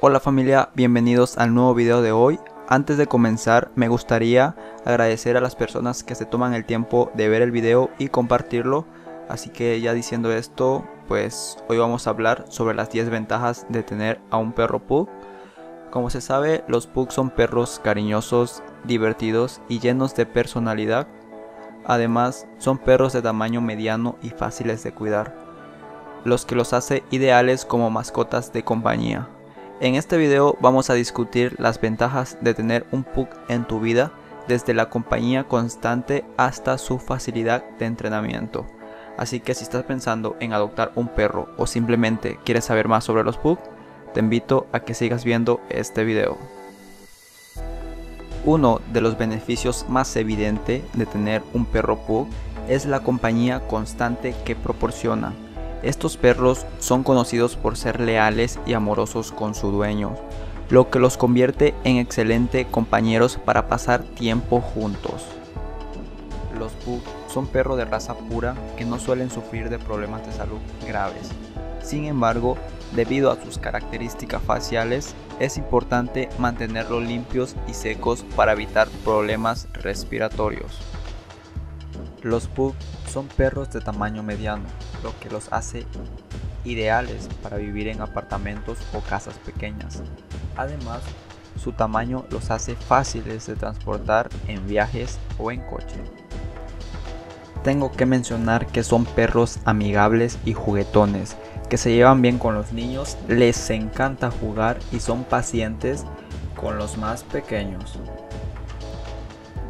Hola familia, bienvenidos al nuevo video de hoy. Antes de comenzar me gustaría agradecer a las personas que se toman el tiempo de ver el video y compartirlo. Así que ya diciendo esto, pues hoy vamos a hablar sobre las 10 ventajas de tener a un perro pug. Como se sabe, los pugs son perros cariñosos, divertidos y llenos de personalidad. Además, son perros de tamaño mediano y fáciles de cuidar, los que los hace ideales como mascotas de compañía. En este video vamos a discutir las ventajas de tener un pug en tu vida desde la compañía constante hasta su facilidad de entrenamiento. Así que si estás pensando en adoptar un perro o simplemente quieres saber más sobre los pug, te invito a que sigas viendo este video. Uno de los beneficios más evidentes de tener un perro pug es la compañía constante que proporciona estos perros son conocidos por ser leales y amorosos con su dueño, lo que los convierte en excelentes compañeros para pasar tiempo juntos. Los Pug son perros de raza pura que no suelen sufrir de problemas de salud graves. Sin embargo, debido a sus características faciales, es importante mantenerlos limpios y secos para evitar problemas respiratorios. Los Pug son perros de tamaño mediano, lo que los hace ideales para vivir en apartamentos o casas pequeñas. Además, su tamaño los hace fáciles de transportar en viajes o en coche. Tengo que mencionar que son perros amigables y juguetones, que se llevan bien con los niños, les encanta jugar y son pacientes con los más pequeños.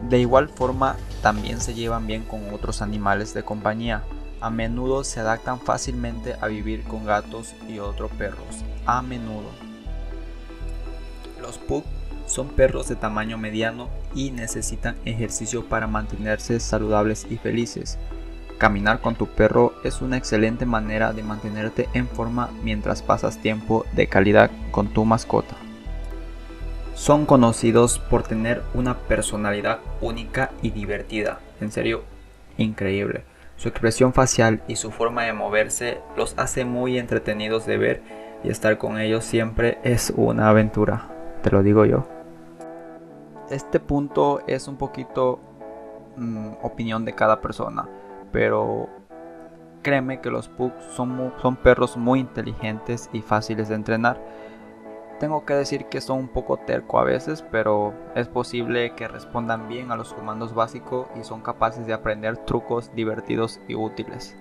De igual forma, también se llevan bien con otros animales de compañía. A menudo se adaptan fácilmente a vivir con gatos y otros perros. A menudo. Los Pug son perros de tamaño mediano y necesitan ejercicio para mantenerse saludables y felices. Caminar con tu perro es una excelente manera de mantenerte en forma mientras pasas tiempo de calidad con tu mascota son conocidos por tener una personalidad única y divertida. En serio, increíble. Su expresión facial y su forma de moverse los hace muy entretenidos de ver y estar con ellos siempre es una aventura, te lo digo yo. Este punto es un poquito mm, opinión de cada persona, pero créeme que los pugs son, son perros muy inteligentes y fáciles de entrenar tengo que decir que son un poco terco a veces, pero es posible que respondan bien a los comandos básicos y son capaces de aprender trucos divertidos y útiles.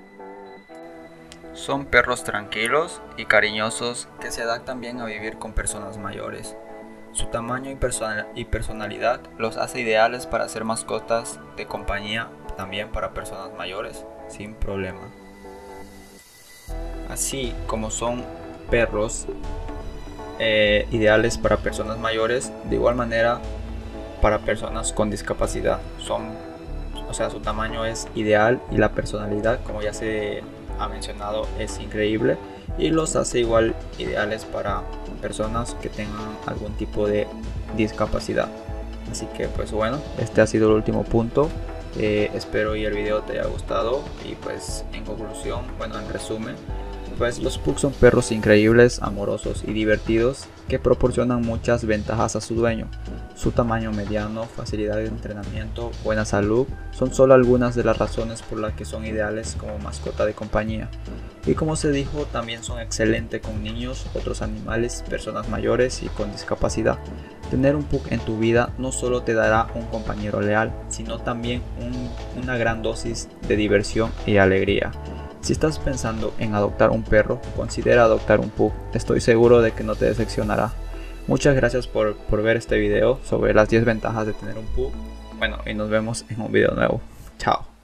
Son perros tranquilos y cariñosos que se adaptan bien a vivir con personas mayores. Su tamaño y, personalidad los hace ideales para ser mascotas de compañía también para personas mayores, sin problema. Así como son perros eh, ideales para personas mayores, de igual manera para personas con discapacidad. Son, o sea, su tamaño es ideal y la personalidad, como ya se ha mencionado, es increíble y los hace igual ideales para personas que tengan algún tipo de discapacidad. Así que pues bueno, este ha sido el último punto. Eh, espero y el video te haya gustado y pues en conclusión, bueno, en resumen, pues los pugs son perros increíbles, amorosos y divertidos que proporcionan muchas ventajas a su dueño. Su tamaño mediano, facilidad de entrenamiento, buena salud son solo algunas de las razones por las que son ideales como mascota de compañía. Y como se dijo, también son excelentes con niños, otros animales, personas mayores y con discapacidad. Tener un pug en tu vida no solo te dará un compañero leal, sino también una gran dosis de diversión y alegría. Si estás pensando en adoptar un perro, considera adoptar un pug. Estoy seguro de que no te decepcionará. Muchas gracias por, por ver este video sobre las 10 ventajas de tener un pug. Bueno, y nos vemos en un video nuevo. Chao.